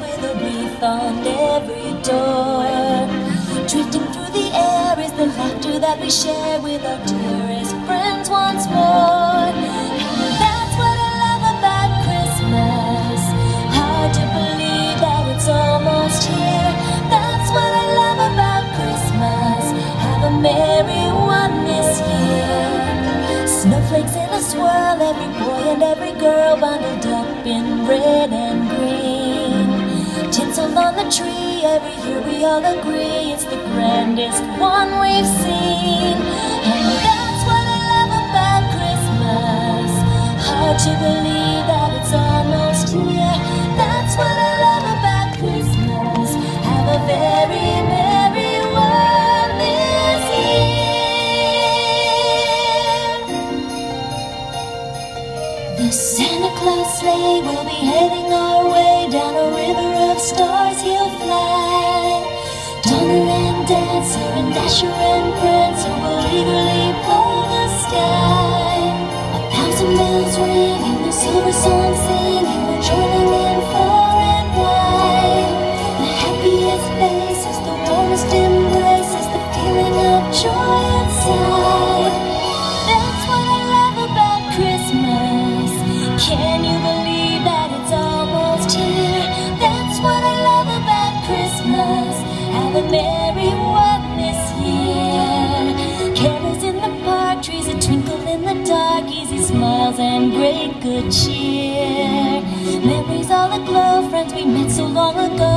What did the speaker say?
with a wreath on every door. Drifting through the air is the laughter that we share with our dearest friends once more. That's what I love about Christmas. Hard to believe that it's almost here. That's what I love about Christmas. Have a merry one this year. Snowflakes in a swirl, every boy and every girl bundled up in red the every year we all agree it's the grandest one we've seen. And that's what I love about Christmas. Hard to believe that it's almost here. That's what I love about Christmas. Have a very merry one. The Santa Claus sleigh will be heading our Dancer and and Prancer will eagerly blow the sky. A thousand bells ringing, the silver song and great good cheer. Memories all aglow, friends we met so long ago